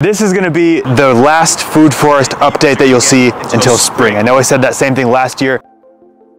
This is gonna be the last food forest update that you'll see until spring. I know I said that same thing last year.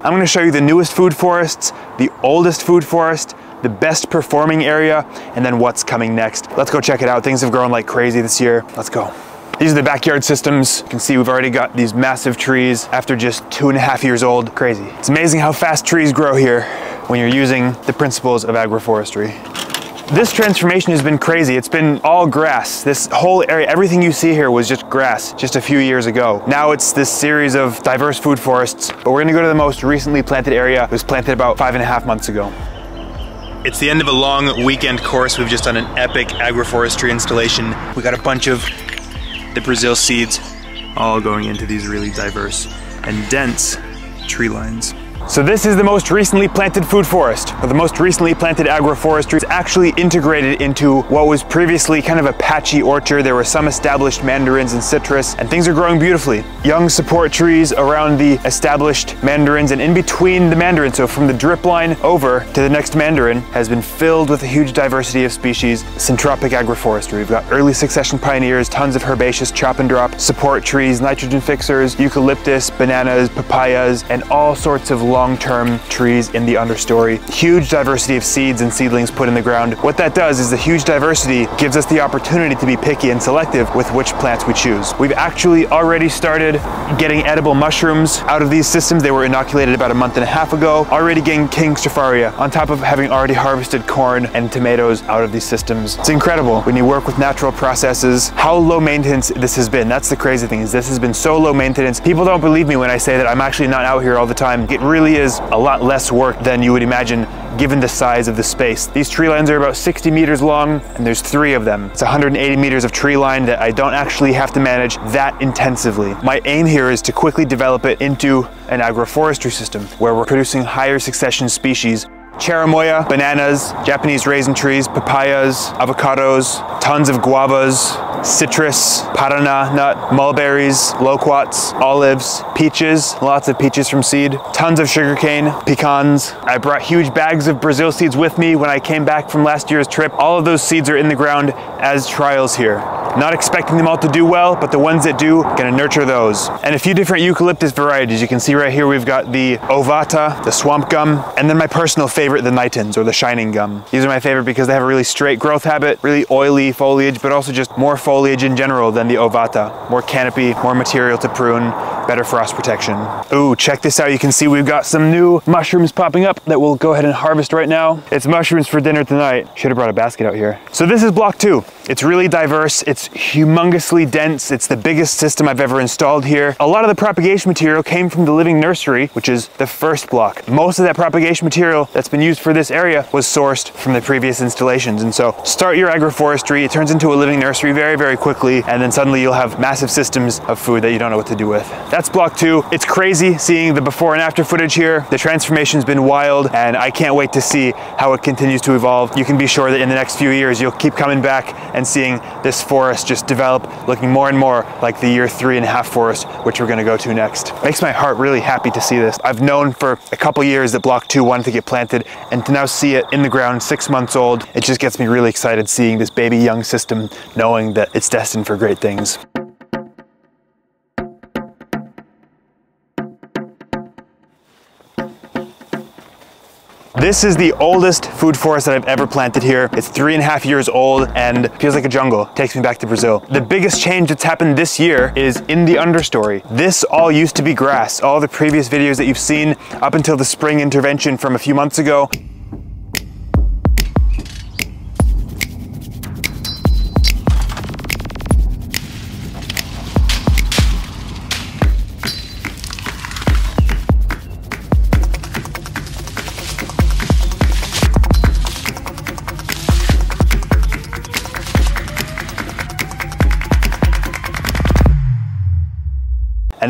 I'm gonna show you the newest food forests, the oldest food forest, the best performing area, and then what's coming next. Let's go check it out. Things have grown like crazy this year. Let's go. These are the backyard systems. You can see we've already got these massive trees after just two and a half years old. Crazy. It's amazing how fast trees grow here when you're using the principles of agroforestry. This transformation has been crazy. It's been all grass. This whole area, everything you see here was just grass just a few years ago. Now it's this series of diverse food forests, but we're gonna go to the most recently planted area. It was planted about five and a half months ago. It's the end of a long weekend course. We've just done an epic agroforestry installation. We got a bunch of the Brazil seeds all going into these really diverse and dense tree lines. So this is the most recently planted food forest, or the most recently planted agroforestry. It's actually integrated into what was previously kind of a patchy orchard. There were some established mandarins and citrus, and things are growing beautifully. Young support trees around the established mandarins and in between the mandarins, so from the drip line over to the next mandarin, has been filled with a huge diversity of species, syntropic agroforestry. We've got early succession pioneers, tons of herbaceous chop and drop, support trees, nitrogen fixers, eucalyptus, bananas, papayas, and all sorts of long-term trees in the understory. Huge diversity of seeds and seedlings put in the ground. What that does is the huge diversity gives us the opportunity to be picky and selective with which plants we choose. We've actually already started getting edible mushrooms out of these systems. They were inoculated about a month and a half ago, already getting King Stropharia on top of having already harvested corn and tomatoes out of these systems. It's incredible when you work with natural processes, how low maintenance this has been. That's the crazy thing is this has been so low maintenance. People don't believe me when I say that I'm actually not out here all the time. It really really is a lot less work than you would imagine given the size of the space. These tree lines are about 60 meters long and there's three of them. It's 180 meters of tree line that I don't actually have to manage that intensively. My aim here is to quickly develop it into an agroforestry system where we're producing higher succession species cherimoya, bananas, Japanese raisin trees, papayas, avocados, tons of guavas, citrus, parana nut, mulberries, loquats, olives, peaches, lots of peaches from seed, tons of sugarcane, pecans. I brought huge bags of Brazil seeds with me when I came back from last year's trip. All of those seeds are in the ground as trials here. Not expecting them all to do well, but the ones that do, gonna nurture those. And a few different eucalyptus varieties. You can see right here, we've got the ovata, the swamp gum, and then my personal favorite, the nitens, or the shining gum. These are my favorite because they have a really straight growth habit, really oily foliage, but also just more foliage in general than the ovata. More canopy, more material to prune, better frost protection. Ooh, check this out. You can see we've got some new mushrooms popping up that we'll go ahead and harvest right now. It's mushrooms for dinner tonight. Should have brought a basket out here. So this is block two. It's really diverse. It's humongously dense. It's the biggest system I've ever installed here. A lot of the propagation material came from the Living Nursery, which is the first block. Most of that propagation material that's been used for this area was sourced from the previous installations. And so start your agroforestry. It turns into a living nursery very, very quickly. And then suddenly you'll have massive systems of food that you don't know what to do with. That's block two. It's crazy seeing the before and after footage here. The transformation's been wild and I can't wait to see how it continues to evolve. You can be sure that in the next few years, you'll keep coming back and seeing this forest just develop, looking more and more like the year three and a half forest, which we're gonna go to next. Makes my heart really happy to see this. I've known for a couple years that block two wanted to get planted and to now see it in the ground, six months old, it just gets me really excited seeing this baby young system, knowing that it's destined for great things. This is the oldest food forest that I've ever planted here. It's three and a half years old and feels like a jungle. Takes me back to Brazil. The biggest change that's happened this year is in the understory. This all used to be grass. All the previous videos that you've seen up until the spring intervention from a few months ago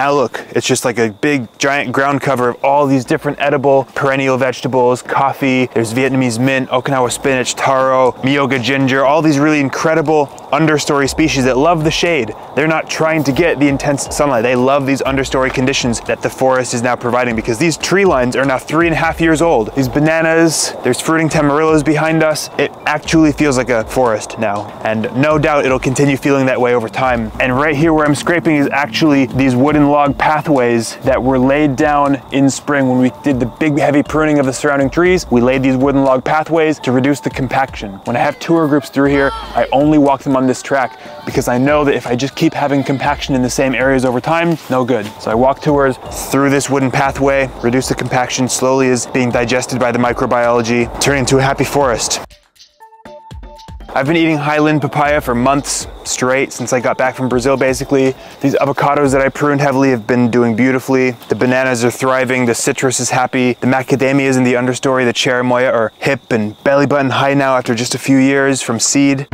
now look, it's just like a big giant ground cover of all these different edible perennial vegetables, coffee, there's Vietnamese mint, Okinawa spinach, taro, miyoga ginger, all these really incredible understory species that love the shade. They're not trying to get the intense sunlight. They love these understory conditions that the forest is now providing because these tree lines are now three and a half years old. These bananas, there's fruiting tamarillos behind us. It actually feels like a forest now. And no doubt it'll continue feeling that way over time. And right here where I'm scraping is actually these wooden log pathways that were laid down in spring when we did the big heavy pruning of the surrounding trees. We laid these wooden log pathways to reduce the compaction. When I have tour groups through here, I only walk them on this track because I know that if I just keep having compaction in the same areas over time, no good. So I walk towards through this wooden pathway, reduce the compaction slowly is being digested by the microbiology, turn into a happy forest. I've been eating Highland papaya for months straight since I got back from Brazil basically. These avocados that I pruned heavily have been doing beautifully. The bananas are thriving, the citrus is happy, the macadamias in the understory, the cherimoya are hip and belly button high now after just a few years from seed.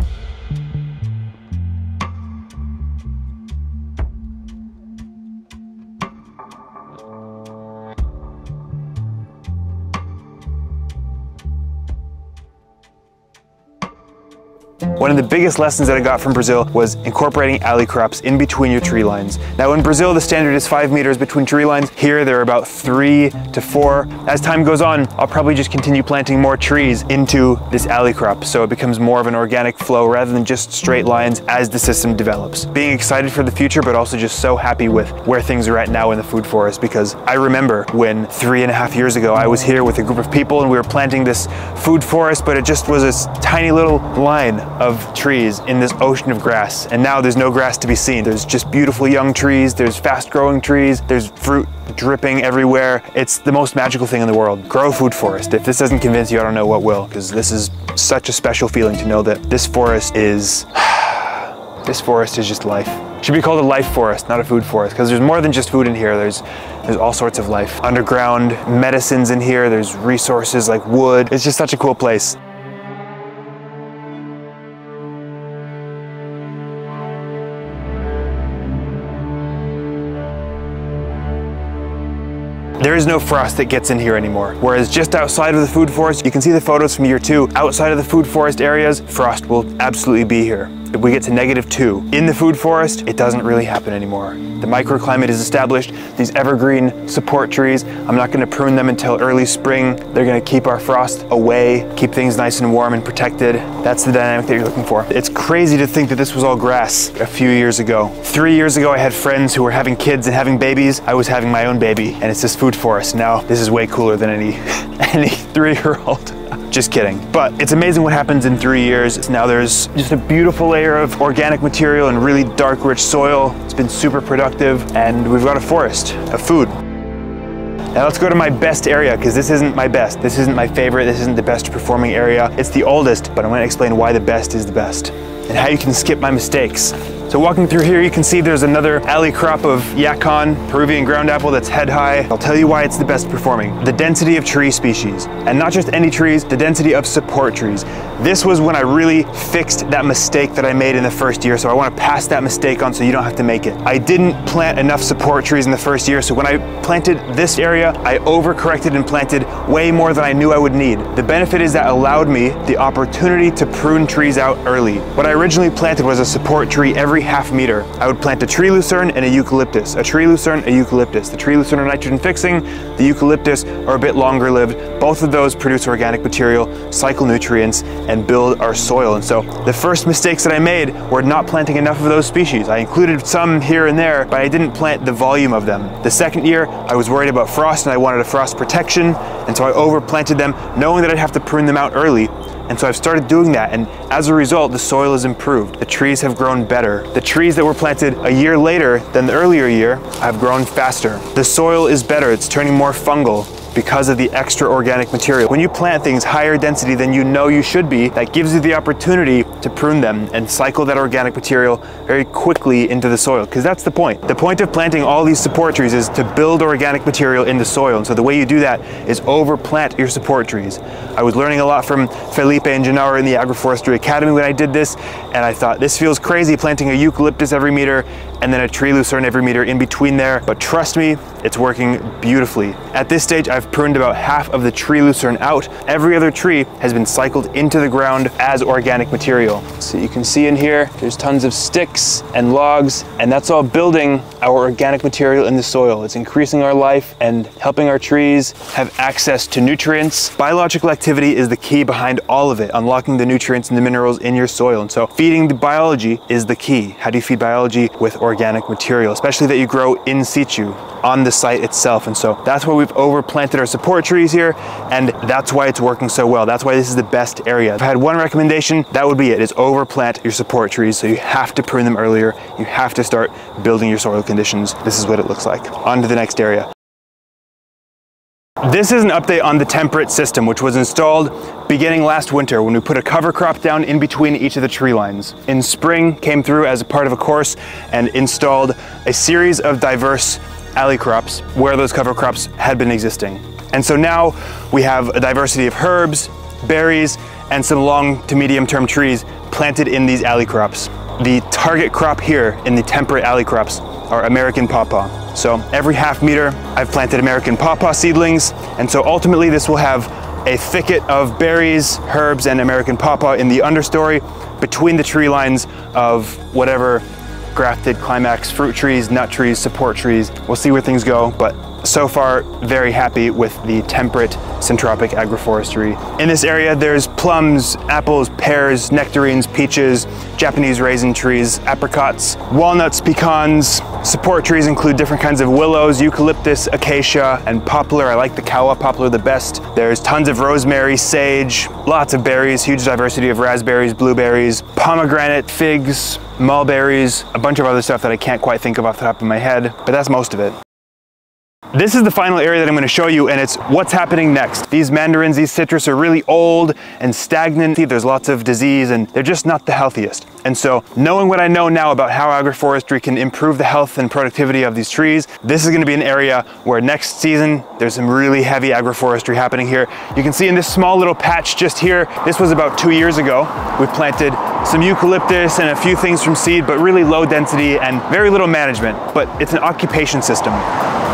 One of the biggest lessons that I got from Brazil was incorporating alley crops in between your tree lines. Now in Brazil, the standard is five meters between tree lines. Here, they're about three to four. As time goes on, I'll probably just continue planting more trees into this alley crop so it becomes more of an organic flow rather than just straight lines as the system develops. Being excited for the future, but also just so happy with where things are at now in the food forest because I remember when three and a half years ago, I was here with a group of people and we were planting this food forest, but it just was this tiny little line of trees in this ocean of grass. And now there's no grass to be seen. There's just beautiful young trees, there's fast growing trees, there's fruit dripping everywhere. It's the most magical thing in the world. Grow food forest. If this doesn't convince you, I don't know what will, because this is such a special feeling to know that this forest is, this forest is just life. Should be called a life forest, not a food forest, because there's more than just food in here. There's, there's all sorts of life. Underground medicines in here. There's resources like wood. It's just such a cool place. There is no frost that gets in here anymore. Whereas just outside of the food forest, you can see the photos from year two, outside of the food forest areas, frost will absolutely be here. We get to negative two in the food forest, it doesn't really happen anymore. The microclimate is established. These evergreen support trees, I'm not gonna prune them until early spring. They're gonna keep our frost away, keep things nice and warm and protected. That's the dynamic that you're looking for. It's crazy to think that this was all grass a few years ago. Three years ago, I had friends who were having kids and having babies. I was having my own baby, and it's this food forest. Now, this is way cooler than any, any three-year-old. Just kidding. But it's amazing what happens in three years. Now there's just a beautiful layer of organic material and really dark, rich soil. It's been super productive and we've got a forest of food. Now let's go to my best area because this isn't my best. This isn't my favorite. This isn't the best performing area. It's the oldest, but I'm going to explain why the best is the best and how you can skip my mistakes. So walking through here, you can see there's another alley crop of Yacon, Peruvian ground apple that's head high. I'll tell you why it's the best performing. The density of tree species, and not just any trees, the density of support trees. This was when I really fixed that mistake that I made in the first year, so I want to pass that mistake on so you don't have to make it. I didn't plant enough support trees in the first year, so when I planted this area, I overcorrected and planted way more than I knew I would need. The benefit is that allowed me the opportunity to prune trees out early. What I originally planted was a support tree every half meter. I would plant a tree lucerne and a eucalyptus, a tree lucerne, a eucalyptus. The tree lucerne are nitrogen fixing, the eucalyptus are a bit longer lived. Both of those produce organic material, cycle nutrients, and build our soil. And so the first mistakes that I made were not planting enough of those species. I included some here and there, but I didn't plant the volume of them. The second year, I was worried about frost and I wanted a frost protection, and so I overplanted them, knowing that I'd have to prune them out early. And so I've started doing that, and as a result, the soil has improved. The trees have grown better. The trees that were planted a year later than the earlier year have grown faster. The soil is better, it's turning more fungal. Because of the extra organic material. When you plant things higher density than you know you should be, that gives you the opportunity to prune them and cycle that organic material very quickly into the soil, because that's the point. The point of planting all these support trees is to build organic material in the soil. And so the way you do that is overplant your support trees. I was learning a lot from Felipe and Gennaro in the Agroforestry Academy when I did this, and I thought this feels crazy planting a eucalyptus every meter and then a tree lucerne every meter in between there. But trust me, it's working beautifully. At this stage, I've pruned about half of the tree lucerne out. Every other tree has been cycled into the ground as organic material. So you can see in here, there's tons of sticks and logs, and that's all building our organic material in the soil. It's increasing our life and helping our trees have access to nutrients. Biological activity is the key behind all of it, unlocking the nutrients and the minerals in your soil. And so feeding the biology is the key. How do you feed biology with organic material, especially that you grow in situ on the site itself. And so that's why we've overplanted our support trees here. And that's why it's working so well. That's why this is the best area. If I had one recommendation, that would be it, is overplant your support trees. So you have to prune them earlier. You have to start building your soil conditions. This is what it looks like. On to the next area. This is an update on the temperate system, which was installed beginning last winter when we put a cover crop down in between each of the tree lines. In spring, came through as a part of a course and installed a series of diverse alley crops where those cover crops had been existing. And so now we have a diversity of herbs, berries, and some long to medium term trees planted in these alley crops. The target crop here in the temperate alley crops are American pawpaw. So every half meter, I've planted American pawpaw seedlings. And so ultimately this will have a thicket of berries, herbs, and American pawpaw in the understory between the tree lines of whatever grafted climax fruit trees, nut trees, support trees. We'll see where things go, but so far very happy with the temperate syntropic agroforestry. In this area there's plums, apples, pears, nectarines, peaches, Japanese raisin trees, apricots, walnuts, pecans. Support trees include different kinds of willows, eucalyptus, acacia, and poplar. I like the kawa poplar the best. There's tons of rosemary, sage, lots of berries, huge diversity of raspberries, blueberries, pomegranate, figs, mulberries, a bunch of other stuff that I can't quite think of off the top of my head, but that's most of it. This is the final area that I'm gonna show you and it's what's happening next. These mandarins, these citrus are really old and stagnant. There's lots of disease and they're just not the healthiest. And so knowing what I know now about how agroforestry can improve the health and productivity of these trees, this is gonna be an area where next season, there's some really heavy agroforestry happening here. You can see in this small little patch just here, this was about two years ago. We planted some eucalyptus and a few things from seed, but really low density and very little management. But it's an occupation system.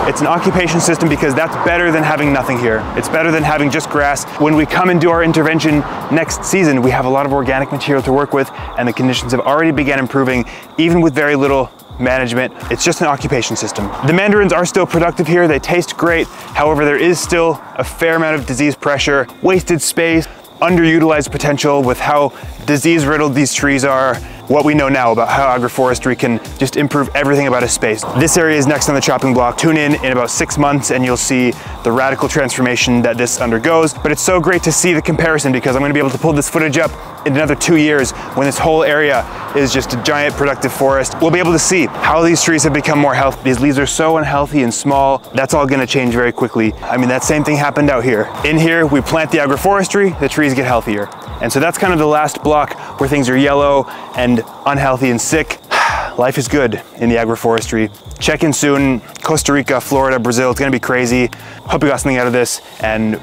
It's an occupation system because that's better than having nothing here. It's better than having just grass. When we come and do our intervention next season, we have a lot of organic material to work with and the conditions have already begun improving even with very little management. It's just an occupation system. The mandarins are still productive here. They taste great. However, there is still a fair amount of disease pressure, wasted space, underutilized potential with how disease riddled these trees are what we know now about how agroforestry can just improve everything about a space. This area is next on the chopping block. Tune in in about six months and you'll see the radical transformation that this undergoes. But it's so great to see the comparison because I'm gonna be able to pull this footage up in another two years when this whole area is just a giant productive forest. We'll be able to see how these trees have become more healthy. These leaves are so unhealthy and small. That's all gonna change very quickly. I mean, that same thing happened out here. In here, we plant the agroforestry, the trees get healthier. And so that's kind of the last block where things are yellow and unhealthy and sick. Life is good in the agroforestry. Check in soon. Costa Rica, Florida, Brazil. It's gonna be crazy. Hope you got something out of this and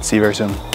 see you very soon.